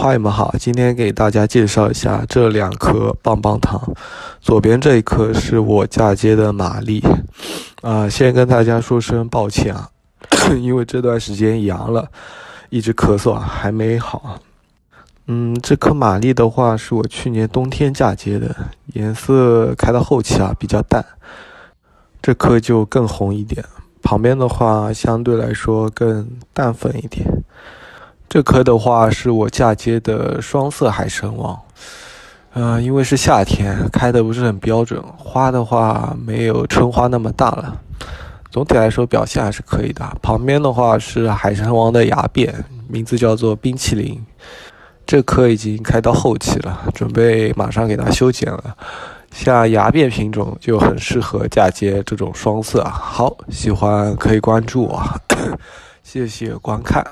花友们好，今天给大家介绍一下这两颗棒棒糖。左边这一颗是我嫁接的玛丽，啊，先跟大家说声抱歉啊，因为这段时间阳了，一直咳嗽啊，还没好。嗯，这颗玛丽的话是我去年冬天嫁接的，颜色开到后期啊比较淡，这颗就更红一点。旁边的话相对来说更淡粉一点。这颗的话是我嫁接的双色海参王，嗯，因为是夏天，开的不是很标准，花的话没有春花那么大了。总体来说表现还是可以的。旁边的话是海参王的芽变，名字叫做冰淇淋。这颗已经开到后期了，准备马上给它修剪了。像芽变品种就很适合嫁接这种双色。好，喜欢可以关注我，谢谢观看。